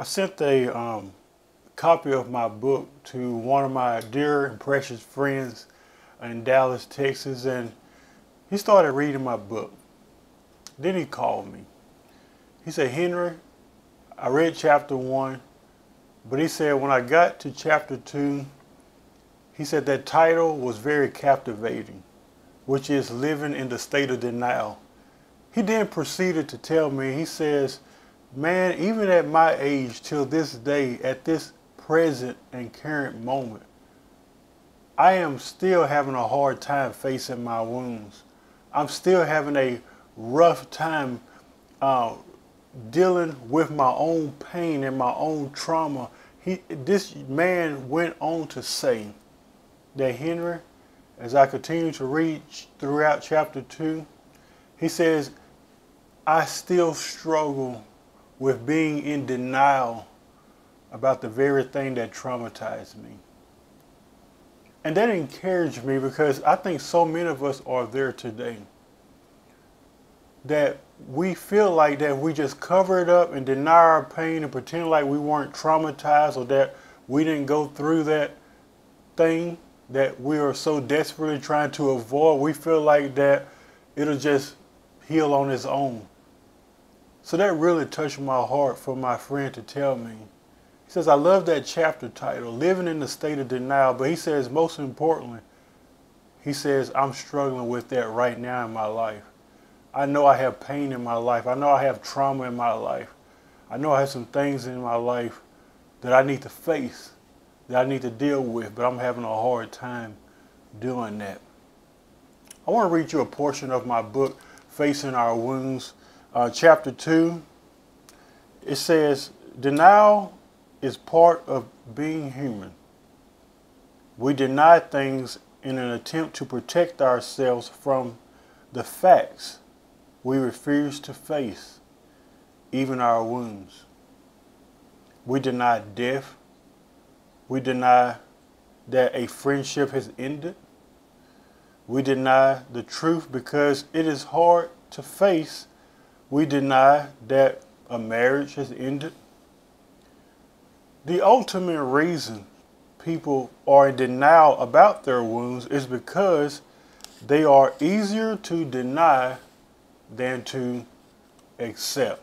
I sent a um, copy of my book to one of my dear and precious friends in Dallas, Texas, and he started reading my book. Then he called me. He said, Henry, I read chapter one, but he said when I got to chapter two, he said that title was very captivating, which is living in the state of denial. He then proceeded to tell me, he says, man, even at my age till this day, at this present and current moment, I am still having a hard time facing my wounds. I'm still having a rough time uh, dealing with my own pain and my own trauma. He, this man went on to say that Henry, as I continue to read throughout chapter 2, he says, I still struggle with being in denial about the very thing that traumatized me. And that encouraged me because I think so many of us are there today that we feel like that we just cover it up and deny our pain and pretend like we weren't traumatized or that we didn't go through that thing that we are so desperately trying to avoid. We feel like that it'll just heal on its own. So that really touched my heart for my friend to tell me. He says, I love that chapter title, Living in the State of Denial. But he says, most importantly, he says, I'm struggling with that right now in my life. I know I have pain in my life. I know I have trauma in my life. I know I have some things in my life that I need to face, that I need to deal with, but I'm having a hard time doing that. I want to read you a portion of my book, Facing Our Wounds, uh, chapter 2. It says, Denial is part of being human. We deny things in an attempt to protect ourselves from the facts we refuse to face, even our wounds. We deny death. We deny that a friendship has ended. We deny the truth because it is hard to face. We deny that a marriage has ended. The ultimate reason people are in denial about their wounds is because they are easier to deny than to accept.